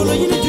Follow you.